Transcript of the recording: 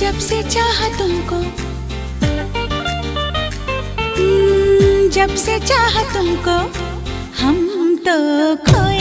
जब से चाहा तुमको। हम्म, जब से चाहा तुमको हम तो खोए